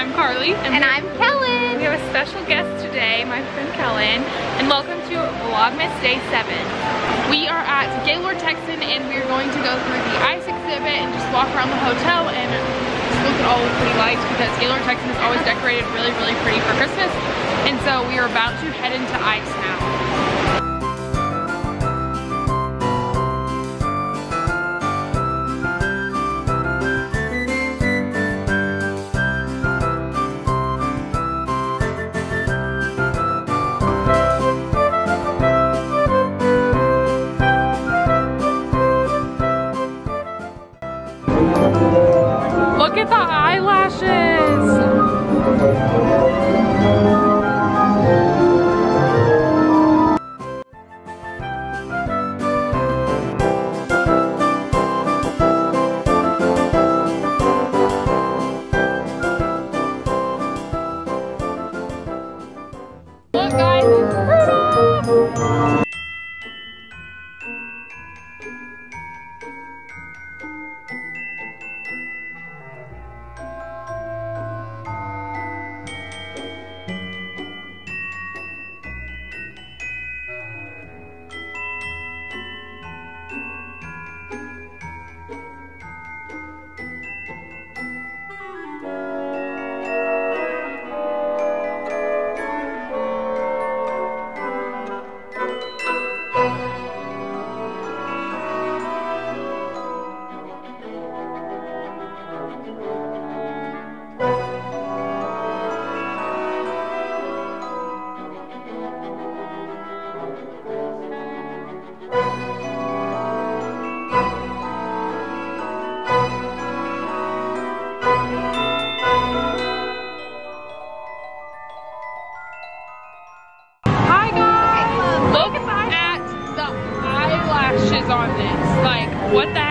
I'm Karlee. And, and I'm Kellen. We have a special guest today, my friend Kellen. And welcome to Vlogmas Day 7. We are at Gaylord Texan and we're going to go through the ice exhibit and just walk around the hotel and look at all the pretty lights because Gaylord Texan is always decorated really, really pretty for Christmas. And so we are about to head into ice now. What the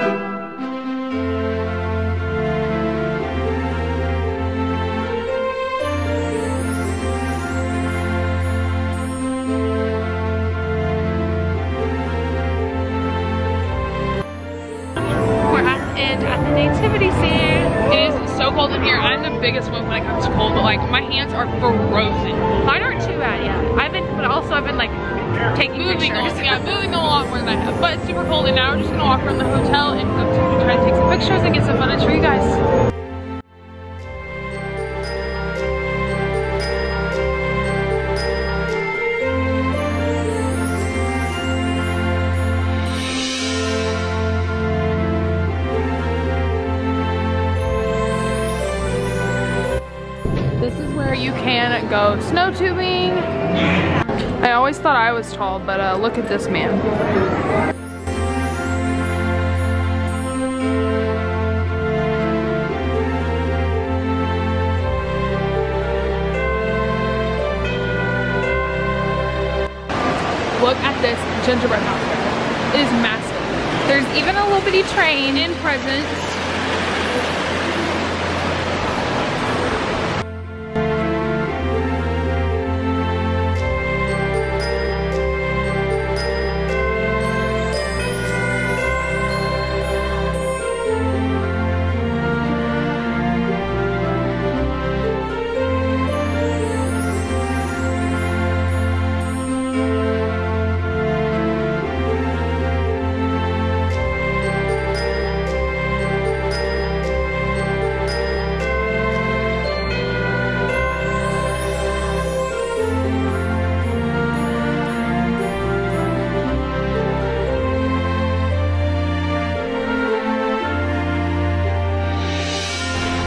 We're nativity scene. It is so cold in here. I'm the biggest one when it comes to cold, but like my hands are frozen. Mine aren't too bad yet. I've been, but also I've been like taking Moving pictures. on, yeah, moving a lot more than I have. But it's super cold and now we're just gonna walk around the hotel and go to try to take some pictures and get some footage for you guys. You can go snow tubing. I always thought I was tall, but uh, look at this man. Look at this gingerbread house. It is massive. There's even a little bitty train in presents.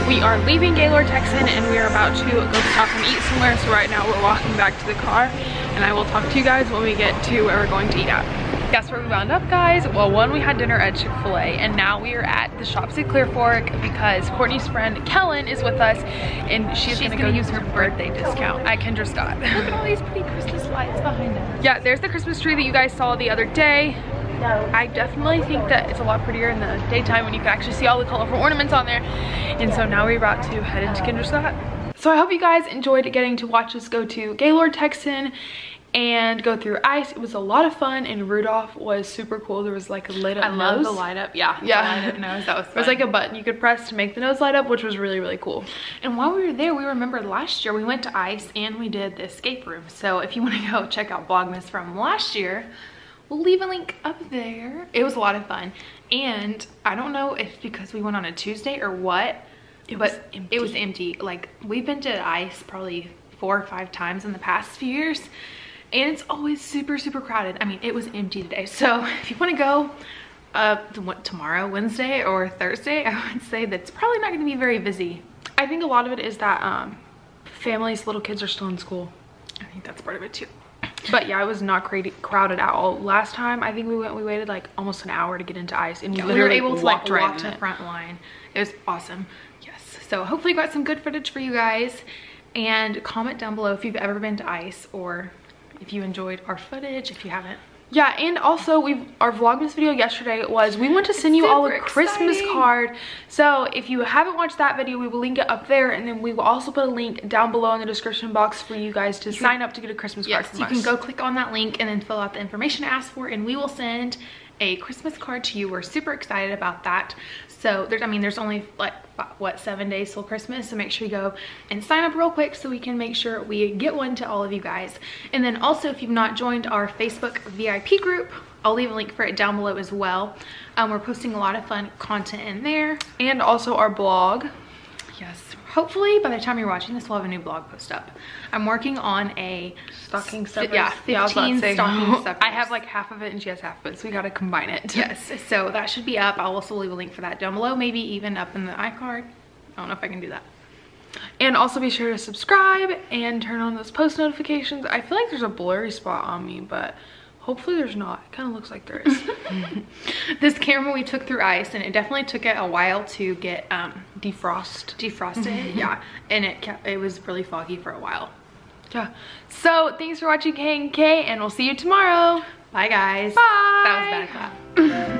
We are leaving Gaylord, Texan, and we are about to go stop and eat somewhere. So right now we're walking back to the car, and I will talk to you guys when we get to where we're going to eat at. guess where we wound up guys well one we had dinner at chick-fil-a and now we are at the shops at clearfork because kortney's friend kellen is with us and she's, she's gonna, gonna, go use her birthday discount at kendra scott look at all these pretty christmas lights behind us yeah there's the christmas tree that you guys saw the other day. I definitely think that it's a lot prettier in the daytime when you can actually see all the colorful ornaments on there. And so now we're about to head into Scott. So I hope you guys enjoyed getting to watch us go to Gaylord Texan and go through ice. It was a lot of fun and Rudolph was super cool. There was like a lit up I nose. love the light up. Yeah. Yeah. The nose. That was fun. It was like a button you could press to make the nose light up, which was really, really cool. And while we were there, we remembered last year we went to ice and we did the escape room. So if you want to go check out Vlogmas from last year, we'll leave a link up there. It was a lot of fun. And I don't know if because we went on a Tuesday or what, it but was empty. it was empty. Like we've been to ice probably four or five times in the past few years and it's always super super crowded i mean it was empty today so if you want to go uh what tomorrow wednesday or thursday i would say that's probably not going to be very busy i think a lot of it is that um families little kids are still in school i think that's part of it too but yeah it was not crowded at all. Last time i think we went we waited like almost an hour to get into ice and we, yeah, we were able to like right walk to the front line. It was awesome. Yes. So hopefully got some good footage for you guys. And comment down below if you've ever been to ice or if you enjoyed our footage if you haven't yeah and also we our vlogmas video yesterday was we want to send you all a christmas exciting. card so if you haven't watched that video we will link it up there and then we will also put a link down below in the description box for you guys to you sign up to get a christmas yes, card you us. can go click on that link and then fill out the information asked for and we will send a Christmas card to you. We're super excited about that. So there's, I mean, there's only like, what, seven days till Christmas. So make sure you go and sign up real quick so we can make sure we get one to all of you guys. And then also if you've not joined our Facebook VIP group, I'll leave a link for it down below as well. Um, we're posting a lot of fun content in there. And also our blog. Yes, hopefully by the time you're watching this, we'll have a new blog post up. I'm working on a stocking stuffers. Yeah, 15 yeah, stocking stuffers. I have like half of it and she has half of it, so we gotta combine it. Yes, so that should be up. I'll also leave a link for that down below, maybe even up in the iCard. I don't know if I can do that. And also be sure to subscribe and turn on those post notifications. I feel like there's a blurry spot on me, but Hopefully there's not. It kind of looks like there is. this camera we took through ice and it definitely took it a while to get um, defrost. Defrosted, yeah. And it kept, it was really foggy for a while. Yeah. So thanks for watching K and K and we'll see you tomorrow. Bye guys. Bye. That was bad clap.